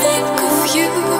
think of you.